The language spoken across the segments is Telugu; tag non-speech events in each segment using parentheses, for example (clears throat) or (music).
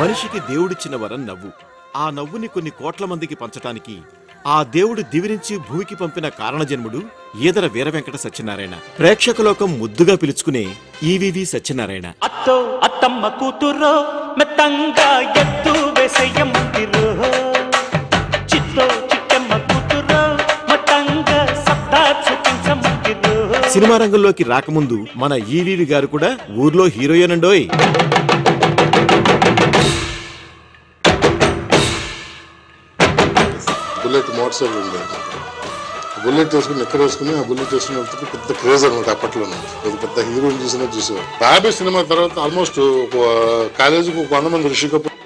మనిషికి దేవుడిచ్చిన వరం నవ్వు. ఆ నవ్వుని కొన్ని కోట్ల మందికి పంచటానికి ఆ దేవుడు దివిరించి భూమికి పంపిన కారణజన్ముడు ఈదర వీర వెంకట సత్యనారాయణ ప్రేక్షకలోకం ముద్దుగా పిలుచుకునే ఈవివి సత్యనారాయణ. అత్తో అత్తమ్మ కూతురో మెత్తంగా ఎత్తు వేసేయమ్మంటిరో చిత్తో చిట్టమ్మ కూతురో మతంగా సత్తా చూపించమంటిరో సినిమా రంగంలోకి రాకముందు మన ఈవీవి గారు కూడా ఊర్లో హీరోయేనండోయ్. బుల్లెట్ మోటార్ సైకిల్ ఉండేది బుల్లెట్ వేసుకుని ఎక్కడ వేసుకుని ఆ బుల్లెట్ వేసుకుని పెద్ద క్రేజ్ అనమాట అప్పట్లో అది పెద్ద హీరోయిన్ చూసినా చూసేవారు. బాబీ సినిమా తర్వాత ఆల్మోస్ట్ ఒక కాలేజీకి ఒక వంద మంది కపూర్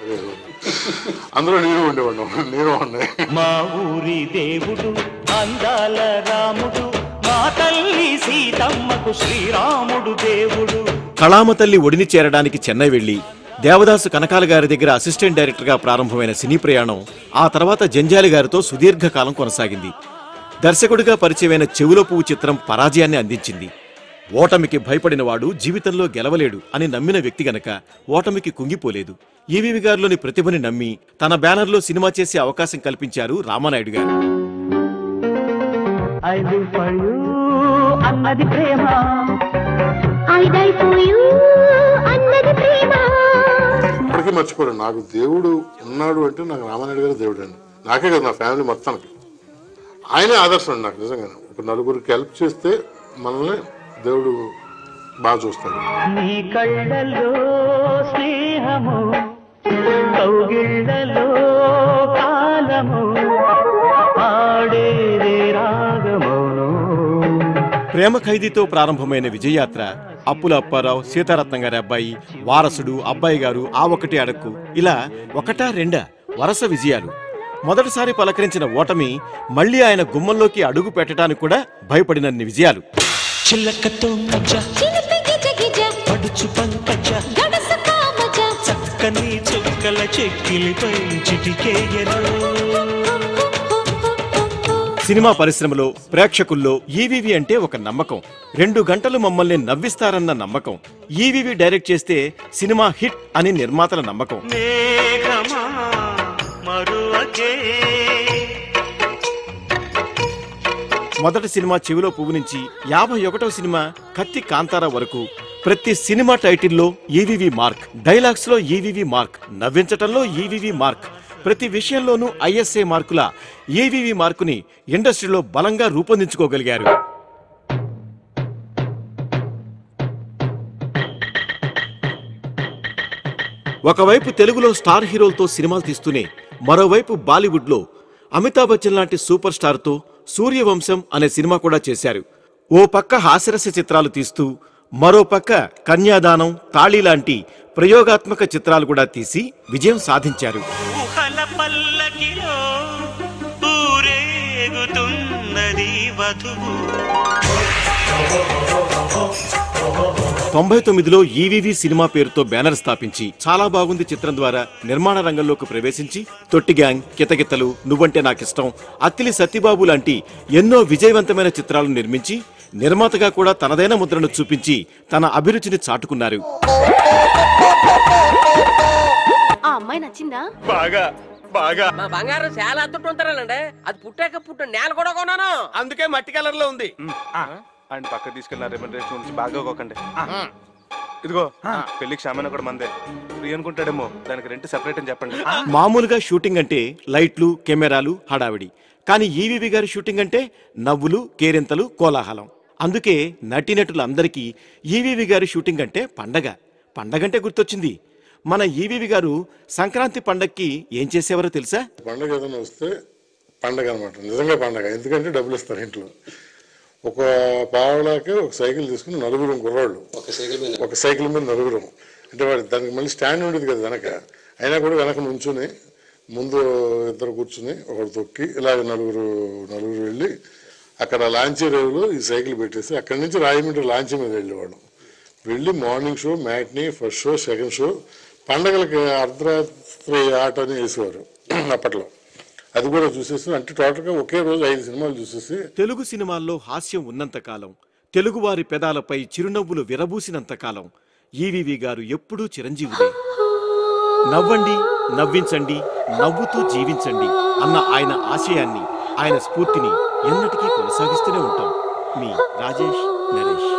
అందులో నేను ఉండేవాడు నేను ఉండే మా ఊరి దేవుడు అందాల రాముడు మా తల్లి సీతమ్మకు శ్రీరాముడు దేవుడు. కళామ తల్లి ఒడిని చేరడానికి చెన్నై వెళ్ళి దేవదాసు కనకాల గారి దగ్గర అసిస్టెంట్ డైరెక్టర్గా ప్రారంభమైన సినీ ప్రయాణం ఆ తర్వాత జంజాలి గారితో సుదీర్ఘకాలం కొనసాగింది. దర్శకుడిగా పరిచయమైన చెవులో పువ్వు చిత్రం పరాజయాన్ని అందించింది. ఓటమికి భయపడిన వాడు జీవితంలో గెలవలేడు అని నమ్మిన వ్యక్తి గనక ఓటమికి కుంగిపోలేదు. ఈవీవి గారిలోని ప్రతిభని నమ్మి తన బ్యానర్లో సినిమా చేసే అవకాశం కల్పించారు రామానాయుడు గారు. ఐ లివ్ ఫర్ యూ అన్నది ప్రేమ. ఇప్పటికీ మర్చిపోయాను నాకు దేవుడు ఉన్నాడు అంటే నాకు రామానాయుడు గారు దేవుడు అండి నాకే కదా నా ఫ్యామిలీ మొత్తానికి. ఆయనే ఆదర్శం అండి నాకు నిజంగానే. ఒక నలుగురికి హెల్ప్ చేస్తే మనల్ని దేవుడు బాగా చూస్తాడు. ప్రేమ ఖైదీతో ప్రారంభమైన విజయయాత్ర అప్పుల అప్పారావు సీతారత్నం గారి అబ్బాయి వారసుడు అబ్బాయి గారు ఆ ఒకటి అడక్కు. ఇలా ఒకటా రెండా? వరస విజయాలు. మొదటిసారి పలకరించిన ఓటమి మళ్ళీ ఆయన గుమ్మంలోకి అడుగు పెట్టడానికి కూడా భయపడినన్ని విజయాలు. పడుచు పంకజ చక్కని చుక్కల చెక్కిలిపై చిటికేయను సినిమా పరిశ్రమలో ప్రేక్షకుల్లో ఈవీవి అంటే ఒక నమ్మకం. రెండు గంటలు మమ్మల్ని నవ్విస్తారన్న నమ్మకం. ఈవీవి డైరెక్ట్ చేస్తే సినిమా హిట్ అని నిర్మాతల నమ్మకం. మొదటి సినిమా చెవిలో పువ్వు నుంచి యాభై ఒకటవ సినిమా కత్తి కాంతారా వరకు. ప్రతి సినిమా టైటిల్లో ఈవీవి మార్క్. డైలాగ్స్లో ఈవీవి మార్క్. నవ్వించటంలో ఈవీవి మార్క్. ప్రతి విషయంలోనూ ఐఎస్ఏ మార్కుల ఏవివి మార్కుని ఇండస్ట్రీలో బలంగా రూపొందించుకోగలిగారు. ఒకవైపు తెలుగులో స్టార్ హీరోలతో సినిమాలు తీస్తూనే మరోవైపు బాలీవుడ్లో అమితాబ్ బచ్చన్ లాంటి సూపర్ స్టార్తో సూర్యవంశం అనే సినిమా కూడా చేశారు. ఓ పక్క హాస్యరస చిత్రాలు తీస్తూ మరో పక్క కన్యాదానం తాళి లాంటి ప్రయోగాత్మక చిత్రాలు కూడా తీసి విజయం సాధించారు. తొంభై తొమ్మిదిలో ఈవీవి సినిమా పేరుతో బ్యానర్ స్థాపించి చాలా బాగుంది చిత్రం ద్వారా నిర్మాణ రంగంలోకి ప్రవేశించి తొట్టి గ్యాంగ్ కితకితలు నువ్వంటే నాకిష్టం అత్తిలి సత్యబాబు లాంటి ఎన్నో విజయవంతమైన చిత్రాలను నిర్మించి నిర్మాతగా కూడా తనదైన ముద్రను చూపించి తన అభిరుచిని చాటుకున్నారు. ఆ అమ్మాయి నచ్చిందా? బాగా బాగా. మా బంగారం చాలా అద్దుట్టు ఉంటారండి అది పుట్టాక పుట్టు నేల కూడా కొన్నాను. అందుకే మట్టి కలర్లో ఉంది అండ్ పక్క తీసుకెళ్ళిన రెమ్యూనరేషన్ నుంచి బాగా ఒకండి ఇదిగో పెళ్ళికి సామాన్ కూడా మందే. ఫ్రీ అనుకుంటాడేమో దానికి రెంట్ సెపరేట్ అని చెప్పండి. మామూలుగా షూటింగ్ అంటే లైట్లు కెమెరాలు హడావిడి. కానీ ఈవీవి గారి షూటింగ్ అంటే నవ్వులు కేరింతలు కోలాహలం. అందుకే నటీనటులందరికీ ఈవీవి గారి షూటింగ్ అంటే పండగ. పండగంటే గుర్తొచ్చింది. మన ఈవీవి గారు సంక్రాంతి పండక్కి ఏం చేసేవారో తెలుసా? పండగ ఏదైనా వస్తే పండగ అనమాట నిజంగా పండగ. ఎందుకంటే డబ్బులు ఇస్తారు ఇంట్లో. ఒక పావలాకి ఒక సైకిల్ తీసుకుని నలుగురు కుర్రాళ్ళు. ఒక సైకిల్ మీద. ఒక సైకిల్ మీద నలుగురు. అంటే వాడి దానికి మళ్ళీ స్టాండ్ ఉండేది కదా వెనక. అయినా కూడా వెనక నుంచుని ముందు ఇద్దరు కూర్చుని ఒకడు తొక్కి ఇలాగ నలుగురు నలుగురు వెళ్ళి అక్కడ లాంచీ రేవులో ఈ సైకిల్ పెట్టేసి అక్కడి నుంచి రాయమండ్రి లాంచీ మీద వెళ్ళేవాడు వెళ్ళి morning show matinee first show second show పండగలకి అర్ధరాత్రి ఆట అని వేసేవారు (clears throat) అప్పట్లో. అది కూడా చూసేసి అంటే టోటల్గా ఒకే రోజు ఐదు సినిమాలు చూసేసి తెలుగు సినిమాల్లో హాస్యం ఉన్నంతకాలం తెలుగువారి పెదాలపై చిరునవ్వులు విరబూసినంతకాలం ఈవీవి గారు ఎప్పుడూ చిరంజీవులే నవ్వండి నవ్వించండి నవ్వుతూ జీవించండి అన్న ఆయన ఆశయాన్ని ఆయన స్ఫూర్తిని ఎన్నటికీ కొనసాగిస్తూనే ఉంటాం. మీ రాజేష్ నరేష్.